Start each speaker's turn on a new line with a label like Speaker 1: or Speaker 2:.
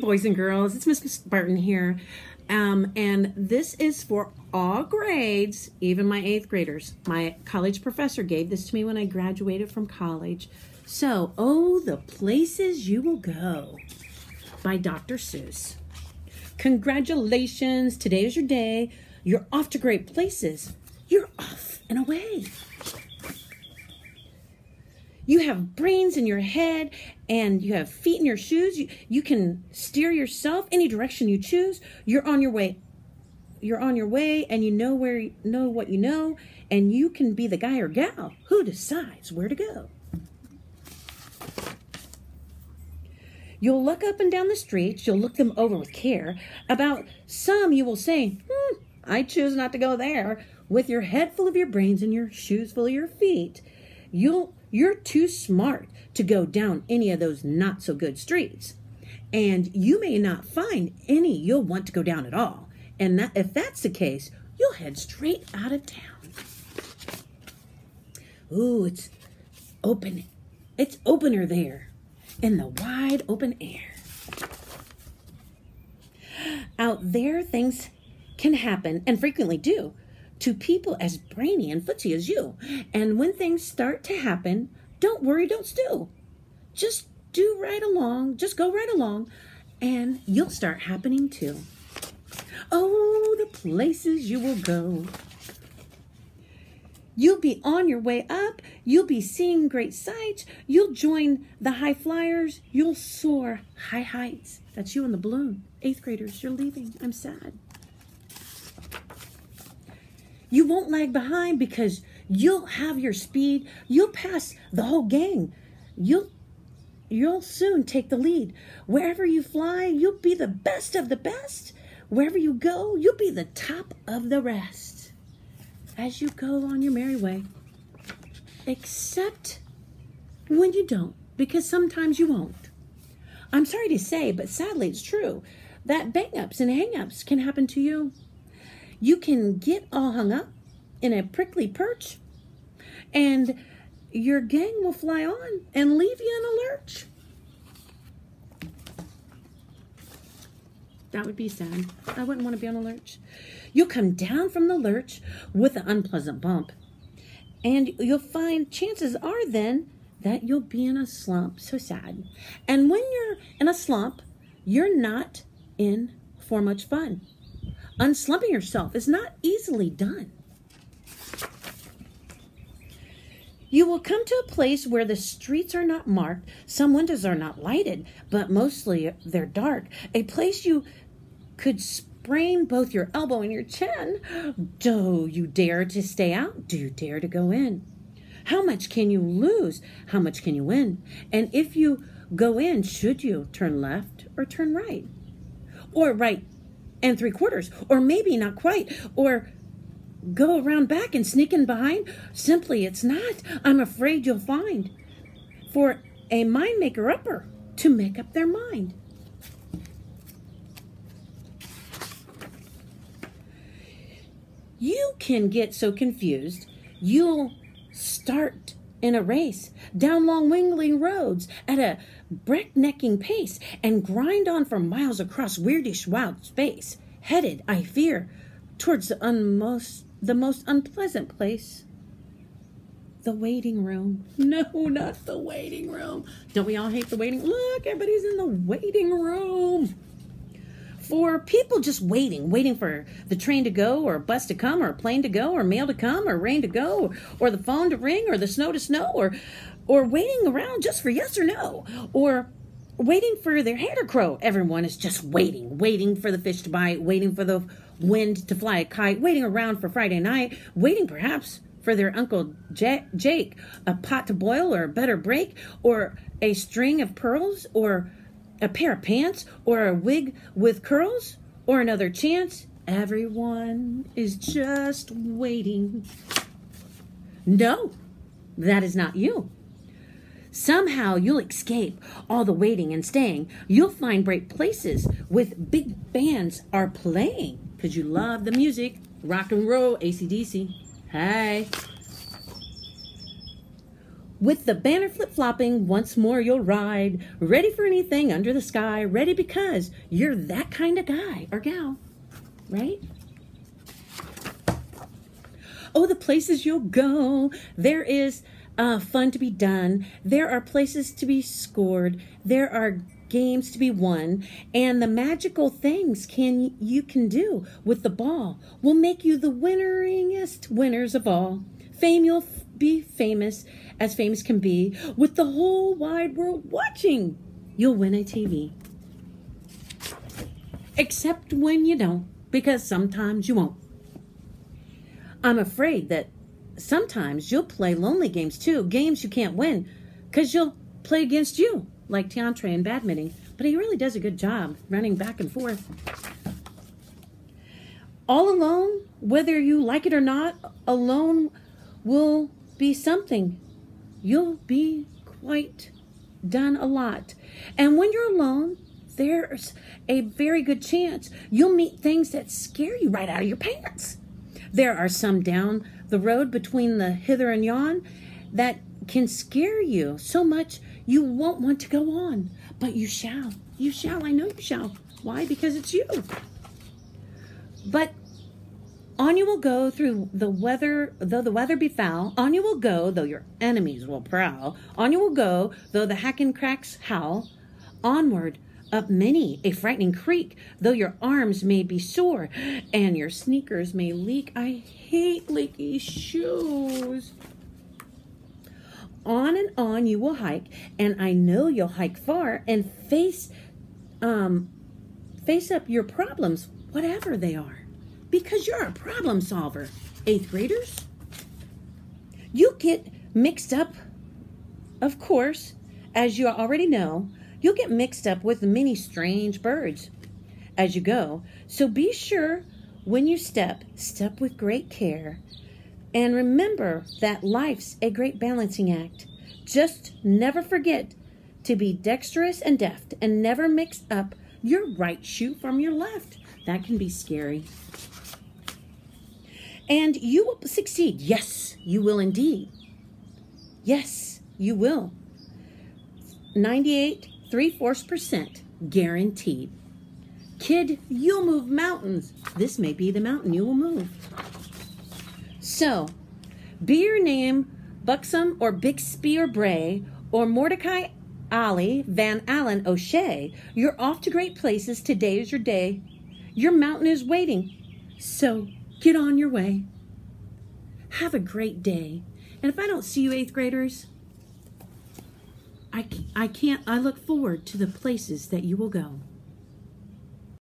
Speaker 1: boys and girls. It's Miss Barton here. Um, and this is for all grades, even my eighth graders. My college professor gave this to me when I graduated from college. So, Oh, the Places You Will Go by Dr. Seuss. Congratulations, today is your day. You're off to great places. You're off and away. You have brains in your head and you have feet in your shoes. You, you can steer yourself any direction you choose. You're on your way. You're on your way and you know where know what you know and you can be the guy or gal who decides where to go. You'll look up and down the streets, you'll look them over with care. About some you will say, hmm, I choose not to go there. With your head full of your brains and your shoes full of your feet, you'll you're too smart to go down any of those not so good streets. And you may not find any you'll want to go down at all. And that, if that's the case, you'll head straight out of town. Ooh, it's open. It's opener there in the wide open air. Out there, things can happen and frequently do to people as brainy and footsie as you. And when things start to happen, don't worry, don't stew. Just do right along, just go right along, and you'll start happening too. Oh, the places you will go. You'll be on your way up. You'll be seeing great sights. You'll join the high flyers. You'll soar high heights. That's you in the balloon. Eighth graders, you're leaving. I'm sad. You won't lag behind because you'll have your speed. You'll pass the whole gang. You'll you'll soon take the lead. Wherever you fly, you'll be the best of the best. Wherever you go, you'll be the top of the rest. As you go on your merry way. Except when you don't, because sometimes you won't. I'm sorry to say, but sadly it's true that bang ups and hang ups can happen to you. You can get all hung up in a prickly perch, and your gang will fly on and leave you in a lurch. That would be sad. I wouldn't want to be on a lurch. You'll come down from the lurch with an unpleasant bump. And you'll find chances are then that you'll be in a slump. So sad. And when you're in a slump, you're not in for much fun. Unslumping yourself is not easily done. You will come to a place where the streets are not marked, some windows are not lighted, but mostly they're dark. A place you could sprain both your elbow and your chin. Do you dare to stay out? Do you dare to go in? How much can you lose? How much can you win? And if you go in, should you turn left or turn right? Or right and three quarters, or maybe not quite, or go around back and sneak in behind? Simply, it's not. I'm afraid you'll find for a mind maker upper to make up their mind. You can get so confused, you'll start in a race down long wingling roads at a breaknecking pace and grind on for miles across weirdish wild space, headed, I fear, towards the unmost the most unpleasant place. The waiting room. No, not the waiting room. Don't we all hate the waiting? Look, everybody's in the waiting room. For people just waiting, waiting for the train to go, or a bus to come, or a plane to go, or mail to come, or rain to go, or the phone to ring, or the snow to snow, or or waiting around just for yes or no, or waiting for their hair to crow. Everyone is just waiting, waiting for the fish to bite, waiting for the wind to fly a kite, waiting around for Friday night, waiting perhaps for their Uncle Jake a pot to boil or a better break, or a string of pearls, or a pair of pants, or a wig with curls, or another chance. Everyone is just waiting. No, that is not you. Somehow you'll escape all the waiting and staying. You'll find great places with big bands are playing because you love the music. Rock and roll, AC/DC. Hey. With the banner flip flopping, once more you'll ride, ready for anything under the sky, ready because you're that kind of guy or gal, right? Oh, the places you'll go. There is uh, fun to be done. There are places to be scored. There are games to be won. And the magical things can you can do with the ball. Will make you the winneringest winners of all. Fame you'll be famous as famous can be with the whole wide world watching. You'll win a tv except when you don't because sometimes you won't. I'm afraid that sometimes you'll play lonely games too games you can't win because you'll play against you like Tiantre in badminton, but he really does a good job running back and forth. All alone, whether you like it or not, alone will be something. You'll be quite done a lot. And when you're alone, there's a very good chance you'll meet things that scare you right out of your pants. There are some down the road between the hither and yon that can scare you so much you won't want to go on, but you shall. You shall. I know you shall. Why? Because it's you. But on you will go through the weather, though the weather be foul. On you will go, though your enemies will prowl. On you will go, though the Hakken-Kraks howl. Onward, up many a frightening creek, though your arms may be sore and your sneakers may leak. I hate leaky shoes on and on you will hike, and I know you'll hike far and face um face up your problems, whatever they are. Because you're a problem solver. Eighth graders, you get mixed up, of course, as you already know, you'll get mixed up with many strange birds as you go. So be sure when you step, step with great care and remember that life's a great balancing act. Just never forget to be dexterous and deft and never mix up your right shoe from your left. That can be scary. And you will succeed. Yes, you will indeed. Yes, you will. 98 three fourths percent guaranteed. Kid, you'll move mountains. This may be the mountain you will move. So, be your name Buxbaum or Bixby or Bray or Mordecai Ali Van Allen O'Shea, you're off to great places. Today is your day. Your mountain is waiting. So get on your way. Have a great day. And if I don't see you, eighth graders, I, I can't, I look forward to the places that you will go.